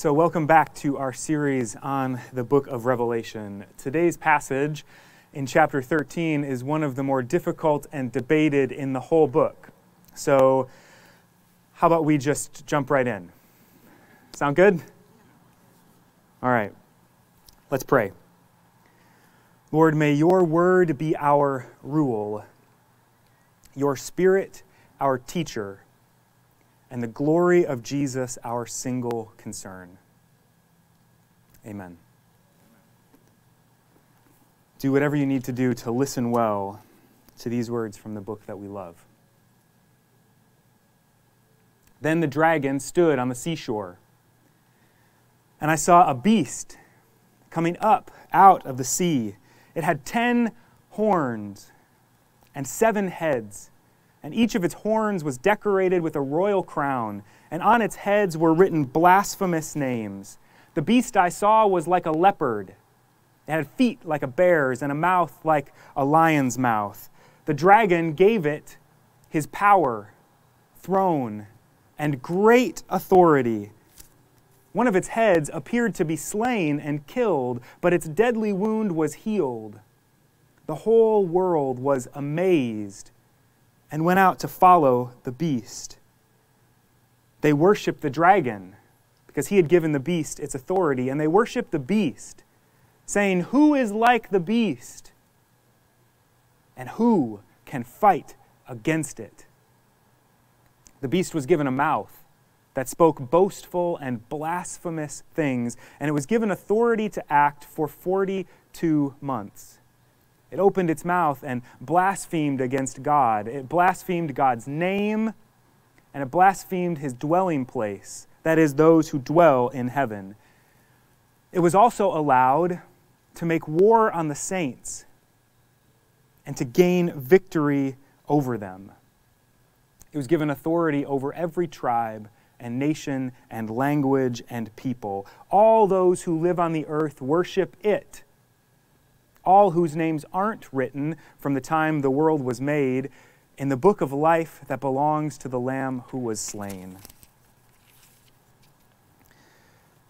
So, welcome back to our series on the book of Revelation. Today's passage in chapter 13 is one of the more difficult and debated in the whole book. So, how about we just jump right in? Sound good? All right. Let's pray. Lord, may your word be our rule, your spirit our teacher and the glory of Jesus our single concern. Amen. Do whatever you need to do to listen well to these words from the book that we love. Then the dragon stood on the seashore, and I saw a beast coming up out of the sea. It had ten horns and seven heads and each of its horns was decorated with a royal crown, and on its heads were written blasphemous names. The beast I saw was like a leopard. It had feet like a bear's and a mouth like a lion's mouth. The dragon gave it his power, throne, and great authority. One of its heads appeared to be slain and killed, but its deadly wound was healed. The whole world was amazed and went out to follow the beast. They worshiped the dragon because he had given the beast its authority, and they worshiped the beast, saying, Who is like the beast? And who can fight against it? The beast was given a mouth that spoke boastful and blasphemous things, and it was given authority to act for 42 months. It opened its mouth and blasphemed against God. It blasphemed God's name and it blasphemed his dwelling place, that is, those who dwell in heaven. It was also allowed to make war on the saints and to gain victory over them. It was given authority over every tribe and nation and language and people. All those who live on the earth worship it all whose names aren't written from the time the world was made in the book of life that belongs to the Lamb who was slain.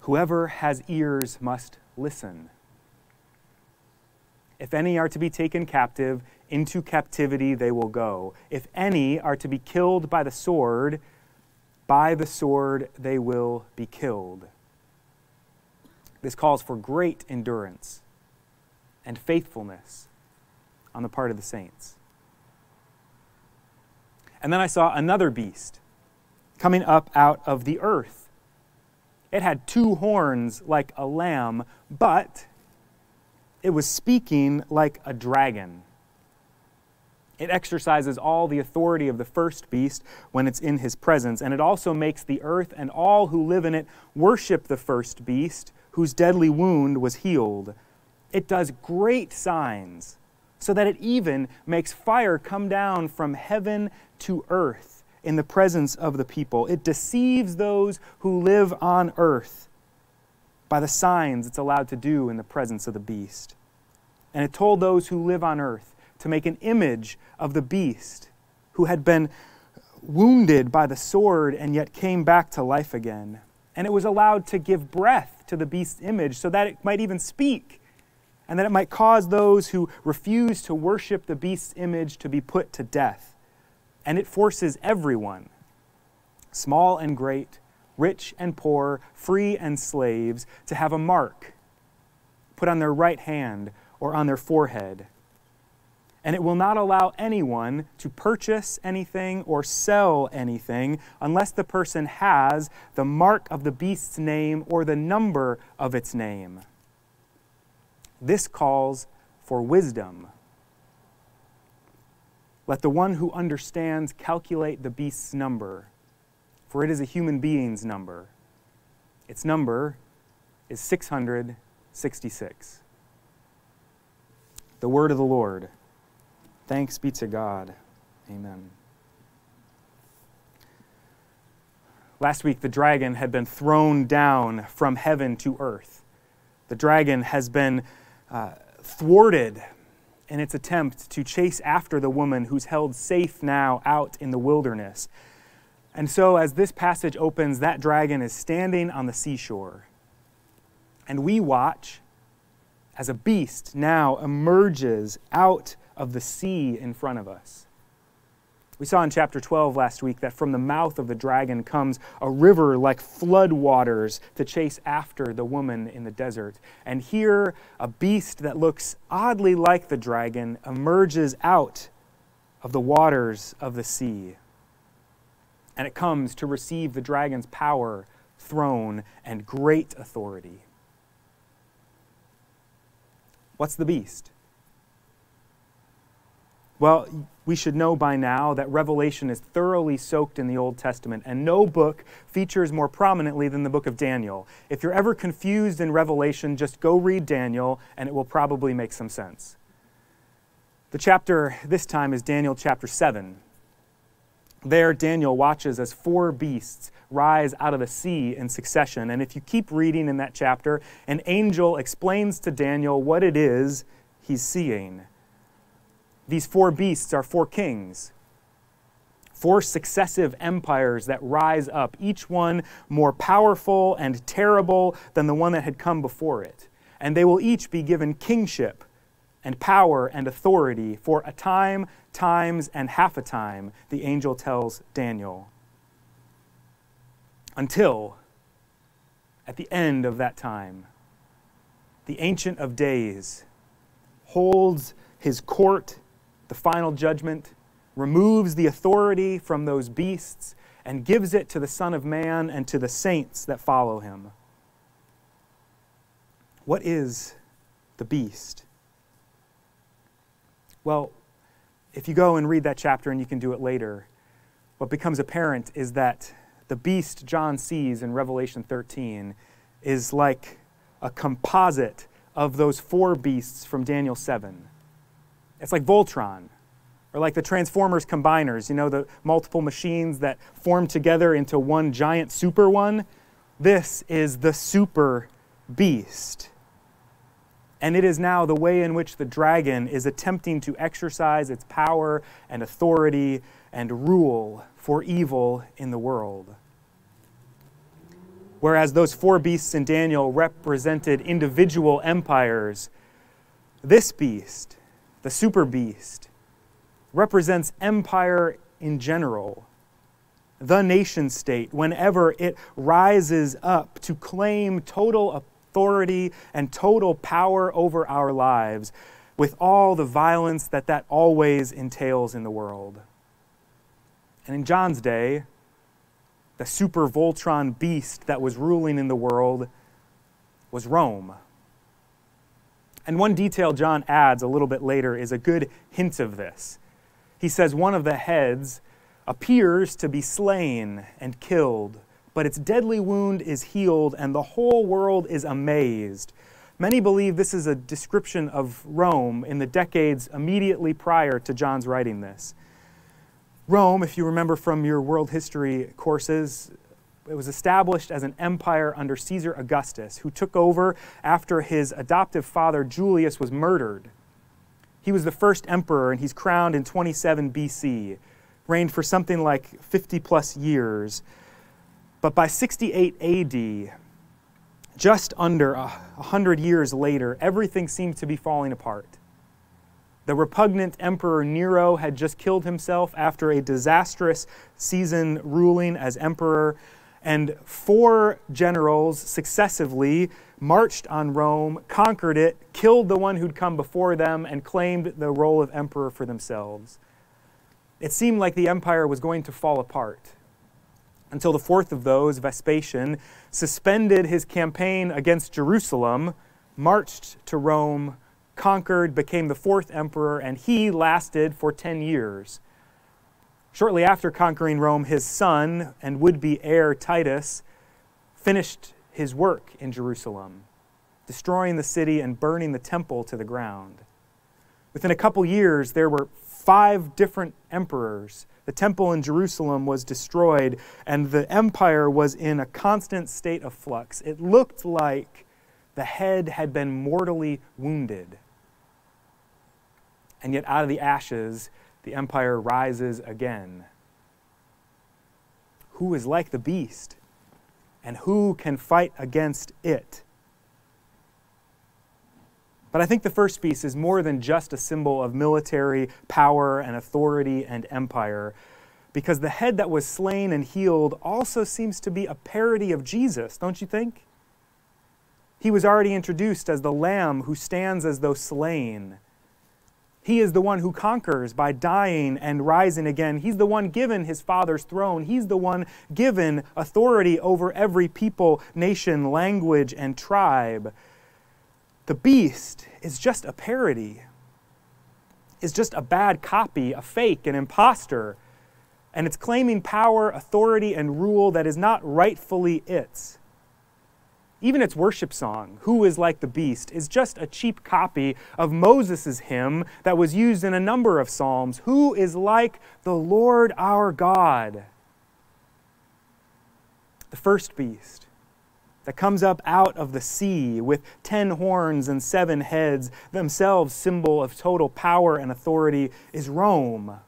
Whoever has ears must listen. If any are to be taken captive, into captivity they will go. If any are to be killed by the sword, by the sword they will be killed. This calls for great endurance and faithfulness on the part of the saints. And then I saw another beast coming up out of the earth. It had two horns like a lamb, but it was speaking like a dragon. It exercises all the authority of the first beast when it's in his presence, and it also makes the earth and all who live in it worship the first beast, whose deadly wound was healed. It does great signs, so that it even makes fire come down from heaven to earth in the presence of the people. It deceives those who live on earth by the signs it's allowed to do in the presence of the beast. And it told those who live on earth to make an image of the beast who had been wounded by the sword and yet came back to life again. And it was allowed to give breath to the beast's image so that it might even speak and that it might cause those who refuse to worship the beast's image to be put to death. And it forces everyone, small and great, rich and poor, free and slaves, to have a mark put on their right hand or on their forehead. And it will not allow anyone to purchase anything or sell anything unless the person has the mark of the beast's name or the number of its name. This calls for wisdom. Let the one who understands calculate the beast's number, for it is a human being's number. Its number is 666. The word of the Lord. Thanks be to God. Amen. Last week, the dragon had been thrown down from heaven to earth. The dragon has been uh, thwarted in its attempt to chase after the woman who's held safe now out in the wilderness. And so, as this passage opens, that dragon is standing on the seashore. And we watch as a beast now emerges out of the sea in front of us. We saw in chapter 12 last week that from the mouth of the dragon comes a river like flood waters to chase after the woman in the desert. And here, a beast that looks oddly like the dragon emerges out of the waters of the sea. And it comes to receive the dragon's power, throne, and great authority. What's the beast? Well, we should know by now that Revelation is thoroughly soaked in the Old Testament, and no book features more prominently than the book of Daniel. If you're ever confused in Revelation, just go read Daniel, and it will probably make some sense. The chapter this time is Daniel chapter 7. There, Daniel watches as four beasts rise out of the sea in succession. And if you keep reading in that chapter, an angel explains to Daniel what it is he's seeing. These four beasts are four kings, four successive empires that rise up, each one more powerful and terrible than the one that had come before it. And they will each be given kingship and power and authority for a time, times, and half a time, the angel tells Daniel. Until, at the end of that time, the Ancient of Days holds his court the final judgment, removes the authority from those beasts, and gives it to the Son of Man and to the saints that follow him. What is the beast? Well, if you go and read that chapter, and you can do it later, what becomes apparent is that the beast John sees in Revelation 13 is like a composite of those four beasts from Daniel 7. It's like Voltron, or like the Transformers combiners, you know, the multiple machines that form together into one giant super one. This is the super beast. And it is now the way in which the dragon is attempting to exercise its power and authority and rule for evil in the world. Whereas those four beasts in Daniel represented individual empires, this beast the super beast, represents empire in general, the nation state, whenever it rises up to claim total authority and total power over our lives, with all the violence that that always entails in the world. And in John's day, the super Voltron beast that was ruling in the world was Rome. And one detail John adds a little bit later is a good hint of this. He says one of the heads appears to be slain and killed, but its deadly wound is healed, and the whole world is amazed. Many believe this is a description of Rome in the decades immediately prior to John's writing this. Rome, if you remember from your world history courses, it was established as an empire under Caesar Augustus, who took over after his adoptive father Julius was murdered. He was the first emperor, and he's crowned in 27 BC, reigned for something like 50 plus years. But by 68 AD, just under a 100 years later, everything seemed to be falling apart. The repugnant Emperor Nero had just killed himself after a disastrous season ruling as emperor and four generals successively marched on Rome, conquered it, killed the one who'd come before them, and claimed the role of emperor for themselves. It seemed like the empire was going to fall apart until the fourth of those, Vespasian, suspended his campaign against Jerusalem, marched to Rome, conquered, became the fourth emperor, and he lasted for 10 years. Shortly after conquering Rome, his son and would be heir Titus finished his work in Jerusalem, destroying the city and burning the temple to the ground. Within a couple years, there were five different emperors. The temple in Jerusalem was destroyed, and the empire was in a constant state of flux. It looked like the head had been mortally wounded. And yet, out of the ashes, the empire rises again. who is like the beast, and who can fight against it? But I think the first beast is more than just a symbol of military power and authority and empire, because the head that was slain and healed also seems to be a parody of Jesus, don't you think? He was already introduced as the lamb who stands as though slain. He is the one who conquers by dying and rising again. He's the one given his Father's throne. He's the one given authority over every people, nation, language, and tribe. The beast is just a parody, is just a bad copy, a fake, an impostor. And it's claiming power, authority, and rule that is not rightfully its. Even its worship song, Who is Like the Beast, is just a cheap copy of Moses' hymn that was used in a number of Psalms Who is like the Lord our God? The first beast that comes up out of the sea with ten horns and seven heads, themselves symbol of total power and authority, is Rome.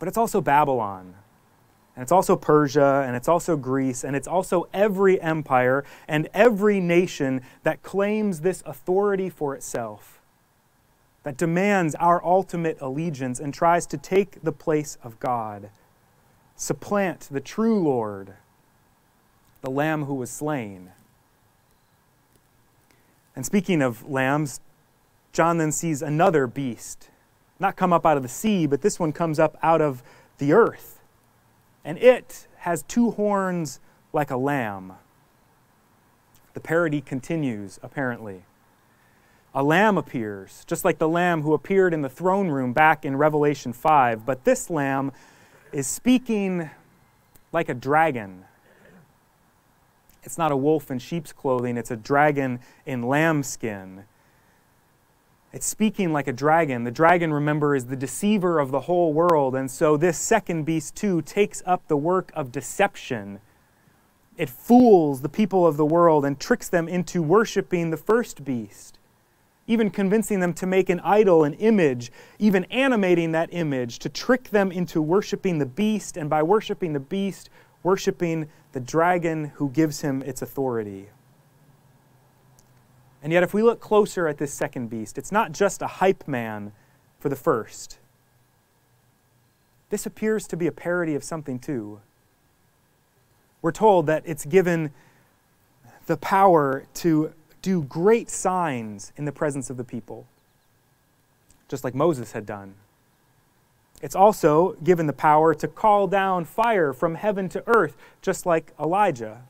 But it's also Babylon and it's also Persia, and it's also Greece, and it's also every empire and every nation that claims this authority for itself, that demands our ultimate allegiance and tries to take the place of God, supplant the true Lord, the Lamb who was slain. And speaking of lambs, John then sees another beast, not come up out of the sea, but this one comes up out of the earth and it has two horns like a lamb. The parody continues, apparently. A lamb appears, just like the lamb who appeared in the throne room back in Revelation 5, but this lamb is speaking like a dragon. It's not a wolf in sheep's clothing, it's a dragon in lambskin. It's speaking like a dragon. The dragon, remember, is the deceiver of the whole world. And so this second beast, too, takes up the work of deception. It fools the people of the world and tricks them into worshiping the first beast, even convincing them to make an idol, an image, even animating that image to trick them into worshiping the beast, and by worshiping the beast, worshiping the dragon who gives him its authority. And yet, if we look closer at this second beast, it's not just a hype man for the first. This appears to be a parody of something too. We're told that it's given the power to do great signs in the presence of the people, just like Moses had done. It's also given the power to call down fire from heaven to earth, just like Elijah.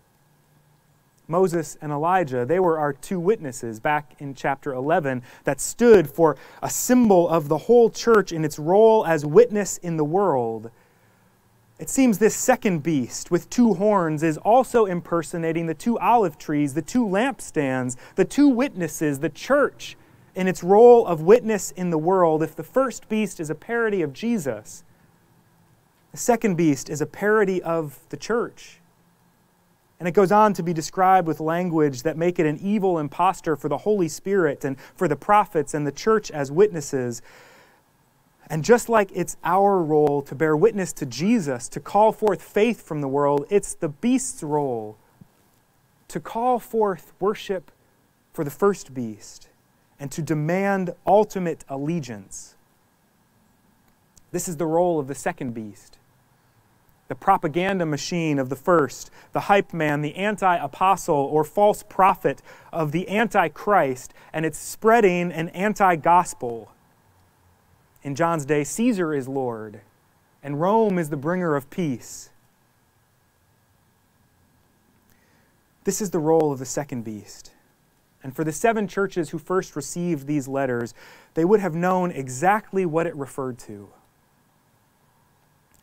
Moses and Elijah, they were our two witnesses back in chapter 11 that stood for a symbol of the whole church in its role as witness in the world. It seems this second beast with two horns is also impersonating the two olive trees, the two lampstands, the two witnesses, the church in its role of witness in the world. If the first beast is a parody of Jesus, the second beast is a parody of the church. And it goes on to be described with language that make it an evil impostor for the Holy Spirit and for the prophets and the church as witnesses. And just like it's our role to bear witness to Jesus, to call forth faith from the world, it's the beast's role to call forth worship for the first beast and to demand ultimate allegiance. This is the role of the second beast the propaganda machine of the first, the hype man, the anti apostle or false prophet of the antichrist, and it's spreading an anti gospel. In John's day, Caesar is Lord, and Rome is the bringer of peace. This is the role of the second beast. And for the seven churches who first received these letters, they would have known exactly what it referred to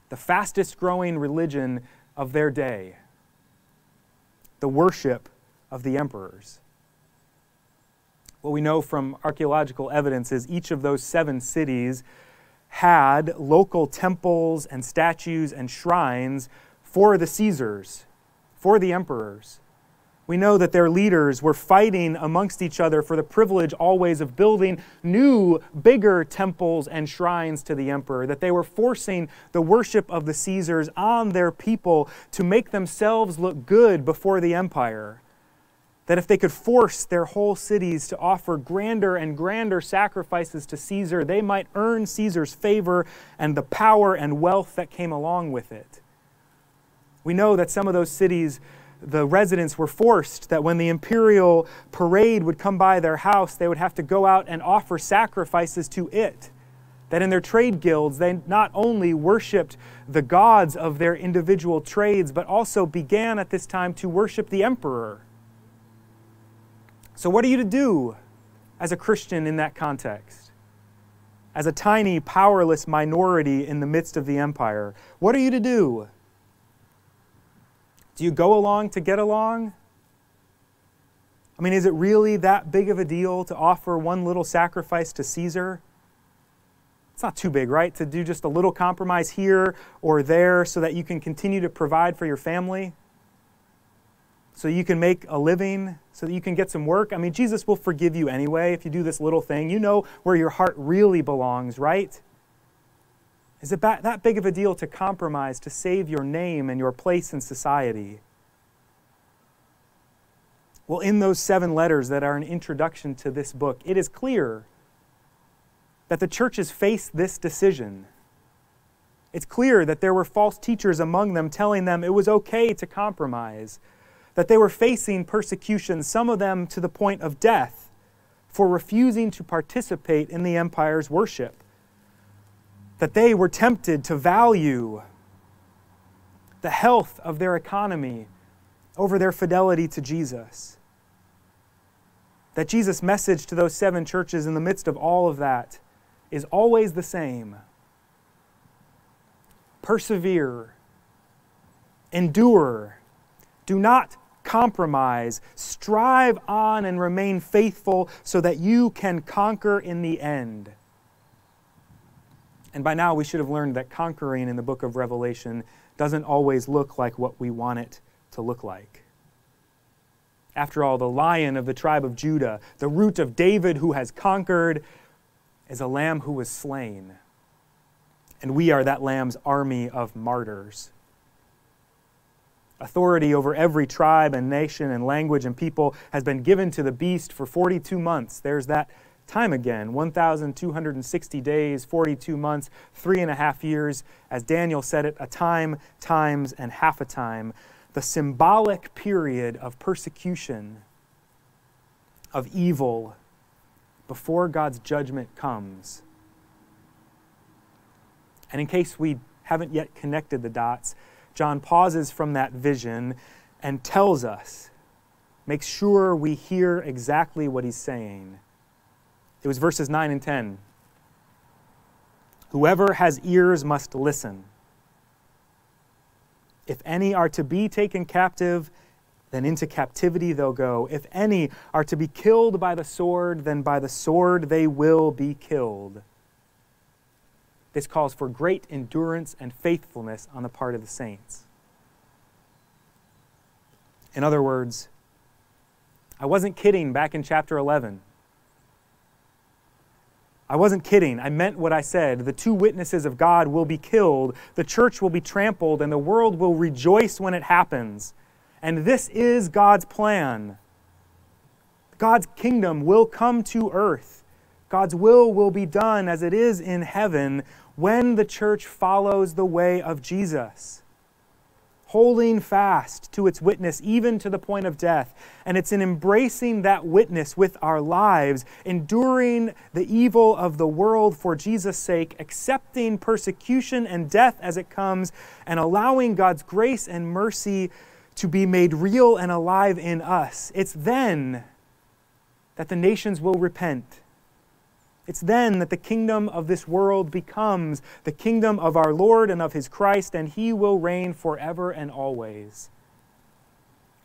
the fastest growing religion of their day the worship of the emperors. What we know from archaeological evidence is each of those seven cities had local temples and statues and shrines for the Caesars, for the emperors. We know that their leaders were fighting amongst each other for the privilege always of building new, bigger temples and shrines to the emperor, that they were forcing the worship of the Caesars on their people to make themselves look good before the empire. That if they could force their whole cities to offer grander and grander sacrifices to Caesar, they might earn Caesar's favor and the power and wealth that came along with it. We know that some of those cities the residents were forced that when the imperial parade would come by their house, they would have to go out and offer sacrifices to it. That in their trade guilds, they not only worshiped the gods of their individual trades, but also began at this time to worship the emperor. So, what are you to do as a Christian in that context? As a tiny, powerless minority in the midst of the empire, what are you to do? Do you go along to get along? I mean, is it really that big of a deal to offer one little sacrifice to Caesar? It's not too big, right? To do just a little compromise here or there so that you can continue to provide for your family, so you can make a living, so that you can get some work. I mean, Jesus will forgive you anyway if you do this little thing. You know where your heart really belongs, right? Is it that big of a deal to compromise to save your name and your place in society? Well, in those seven letters that are an introduction to this book, it is clear that the churches faced this decision. It's clear that there were false teachers among them telling them it was okay to compromise, that they were facing persecution, some of them to the point of death, for refusing to participate in the empire's worship that they were tempted to value the health of their economy over their fidelity to Jesus. That Jesus' message to those seven churches in the midst of all of that is always the same persevere, endure, do not compromise, strive on and remain faithful so that you can conquer in the end. And by now, we should have learned that conquering in the book of Revelation doesn't always look like what we want it to look like. After all, the lion of the tribe of Judah, the root of David who has conquered, is a lamb who was slain. And we are that lamb's army of martyrs. Authority over every tribe and nation and language and people has been given to the beast for 42 months. There's that time again 1,260 days, 42 months, three and a half years, as Daniel said it, a time, times, and half a time. The symbolic period of persecution, of evil, before God's judgment comes. And in case we haven't yet connected the dots, John pauses from that vision and tells us, makes sure we hear exactly what he's saying it was verses 9 and 10. Whoever has ears must listen. If any are to be taken captive, then into captivity they'll go. If any are to be killed by the sword, then by the sword they will be killed. This calls for great endurance and faithfulness on the part of the saints. In other words, I wasn't kidding back in chapter 11 I wasn't kidding. I meant what I said. The two witnesses of God will be killed, the church will be trampled, and the world will rejoice when it happens. And this is God's plan. God's kingdom will come to earth. God's will will be done as it is in heaven when the church follows the way of Jesus holding fast to its witness even to the point of death. And it's in embracing that witness with our lives, enduring the evil of the world for Jesus' sake, accepting persecution and death as it comes, and allowing God's grace and mercy to be made real and alive in us. It's then that the nations will repent it's then that the kingdom of this world becomes the kingdom of our Lord and of his Christ, and he will reign forever and always.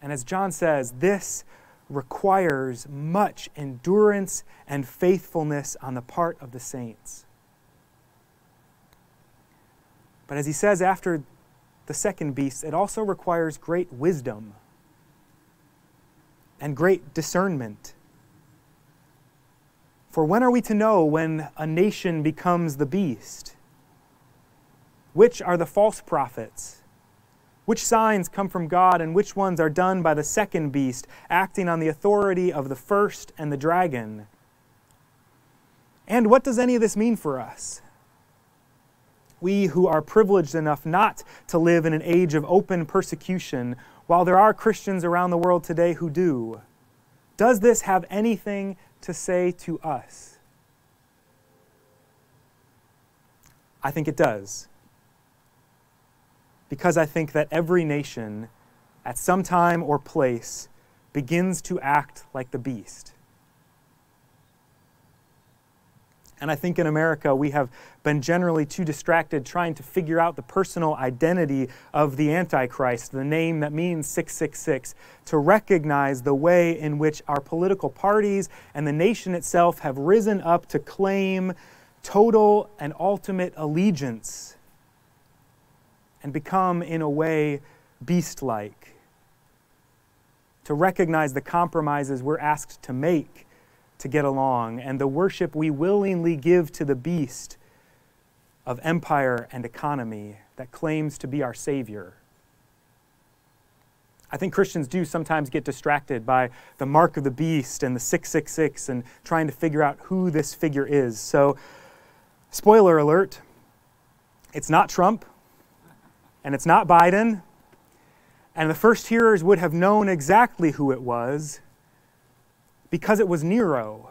And as John says, this requires much endurance and faithfulness on the part of the saints. But as he says after the second beast, it also requires great wisdom. and great discernment. For when are we to know when a nation becomes the beast? Which are the false prophets? Which signs come from God and which ones are done by the second beast, acting on the authority of the first and the dragon? And what does any of this mean for us? We who are privileged enough not to live in an age of open persecution, while there are Christians around the world today who do. Does this have anything to say to us? I think it does. Because I think that every nation, at some time or place, begins to act like the beast. And I think in America, we have been generally too distracted trying to figure out the personal identity of the Antichrist, the name that means 666, to recognize the way in which our political parties and the nation itself have risen up to claim total and ultimate allegiance and become, in a way, beast like. To recognize the compromises we're asked to make to get along, and the worship we willingly give to the beast of empire and economy that claims to be our Savior. I think Christians do sometimes get distracted by the mark of the beast and the 666 and trying to figure out who this figure is. So, spoiler alert, it's not Trump and it's not Biden. And the first hearers would have known exactly who it was because it was Nero.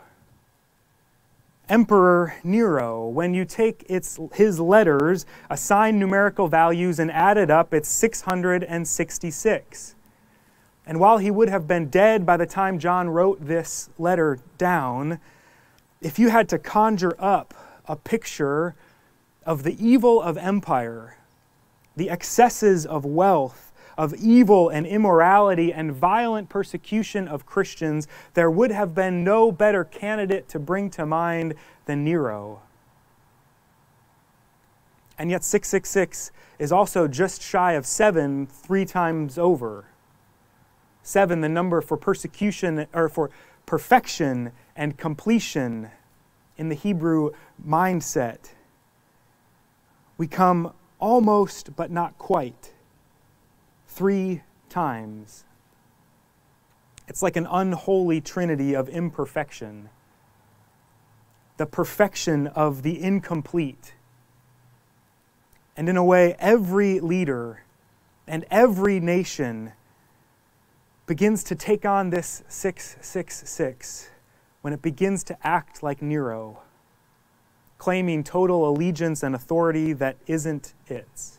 Emperor Nero, when you take its, his letters, assign numerical values, and add it up, it's 666. And while he would have been dead by the time John wrote this letter down, if you had to conjure up a picture of the evil of empire, the excesses of wealth, of evil and immorality and violent persecution of Christians, there would have been no better candidate to bring to mind than Nero. And yet, 666 is also just shy of seven three times over. Seven, the number for persecution or for perfection and completion in the Hebrew mindset. We come almost, but not quite three times. It's like an unholy trinity of imperfection. The perfection of the incomplete. And in a way, every leader and every nation begins to take on this 666 when it begins to act like Nero, claiming total allegiance and authority that isn't its.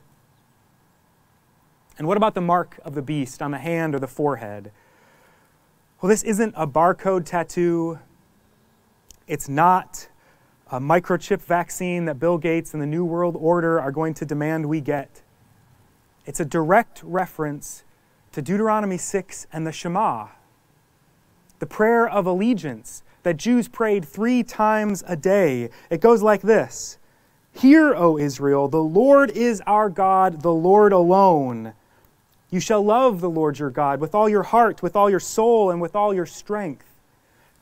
And what about the mark of the beast on the hand or the forehead? Well, this isn't a barcode tattoo. It's not a microchip vaccine that Bill Gates and the New World Order are going to demand we get. It's a direct reference to Deuteronomy 6 and the Shema, the prayer of allegiance that Jews prayed three times a day. It goes like this Hear, O Israel, the Lord is our God, the Lord alone. You shall love the Lord your God with all your heart, with all your soul, and with all your strength.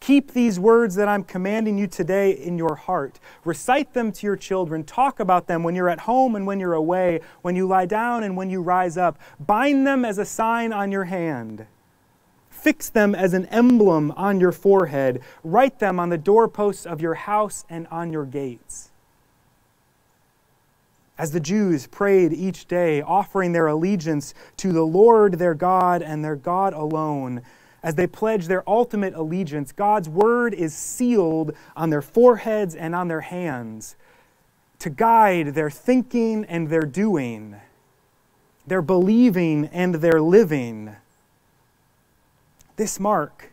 Keep these words that I'm commanding you today in your heart. Recite them to your children. Talk about them when you're at home and when you're away, when you lie down and when you rise up. Bind them as a sign on your hand. Fix them as an emblem on your forehead. Write them on the doorposts of your house and on your gates. As the Jews prayed each day, offering their allegiance to the Lord their God and their God alone, as they pledge their ultimate allegiance, God's word is sealed on their foreheads and on their hands to guide their thinking and their doing, their believing and their living. This mark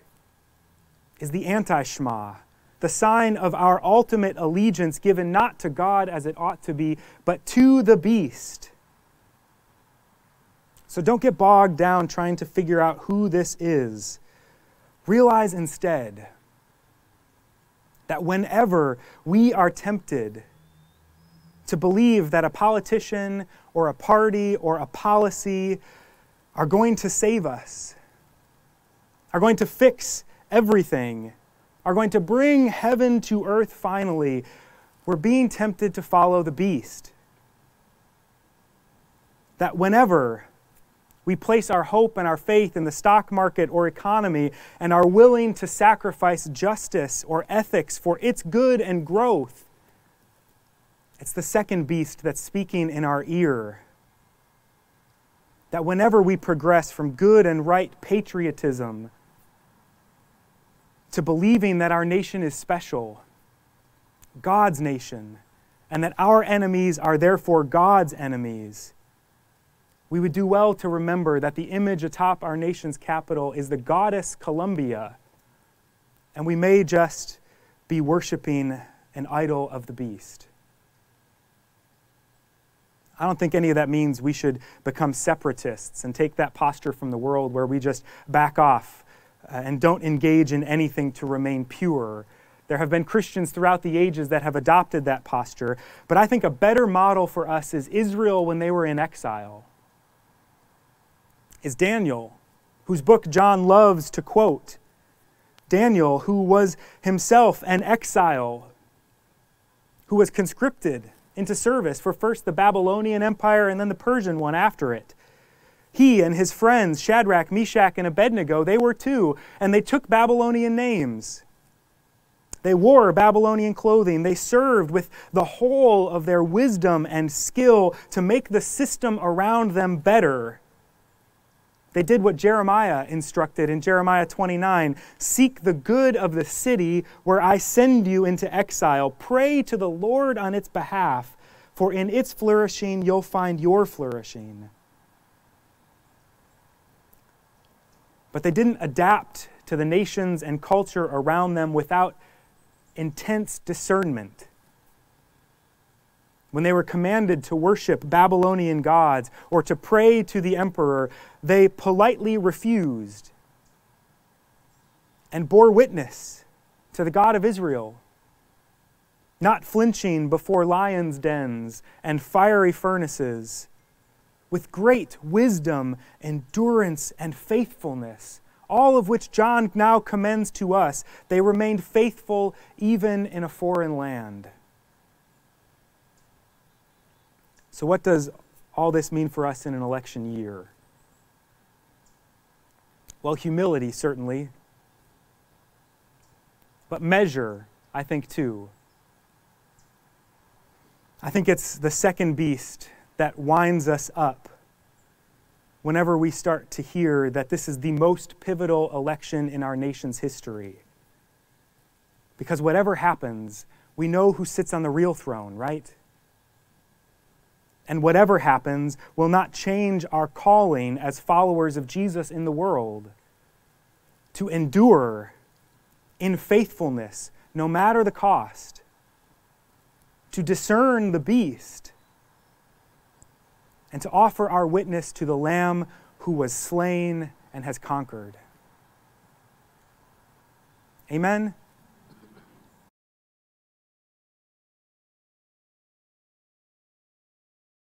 is the anti Shema the sign of our ultimate allegiance given not to God as it ought to be, but to the beast. So don't get bogged down trying to figure out who this is. Realize instead that whenever we are tempted to believe that a politician or a party or a policy are going to save us, are going to fix everything, are going to bring heaven to earth finally, we're being tempted to follow the beast. That whenever we place our hope and our faith in the stock market or economy and are willing to sacrifice justice or ethics for its good and growth, it's the second beast that's speaking in our ear. That whenever we progress from good and right patriotism to believing that our nation is special, God's nation, and that our enemies are therefore God's enemies, we would do well to remember that the image atop our nation's capital is the goddess Columbia, and we may just be worshiping an idol of the beast. I don't think any of that means we should become separatists and take that posture from the world where we just back off uh, and don't engage in anything to remain pure. There have been Christians throughout the ages that have adopted that posture, but I think a better model for us is Israel when they were in exile. Is Daniel, whose book John loves to quote. Daniel, who was himself an exile, who was conscripted into service for first the Babylonian Empire and then the Persian one after it. He and his friends, Shadrach, Meshach, and Abednego, they were too, and they took Babylonian names. They wore Babylonian clothing. They served with the whole of their wisdom and skill to make the system around them better. They did what Jeremiah instructed in Jeremiah 29 Seek the good of the city where I send you into exile. Pray to the Lord on its behalf, for in its flourishing you'll find your flourishing. But they didn't adapt to the nations and culture around them without intense discernment. When they were commanded to worship Babylonian gods or to pray to the emperor, they politely refused and bore witness to the God of Israel, not flinching before lions' dens and fiery furnaces, with great wisdom, endurance, and faithfulness. All of which John now commends to us. They remained faithful even in a foreign land. So, what does all this mean for us in an election year? Well, humility, certainly. But measure, I think, too. I think it's the second beast that winds us up whenever we start to hear that this is the most pivotal election in our nation's history. Because whatever happens, we know who sits on the real throne, right? and whatever happens will not change our calling as followers of Jesus in the world. To endure in faithfulness, no matter the cost. To discern the beast. And to offer our witness to the Lamb who was slain and has conquered. Amen.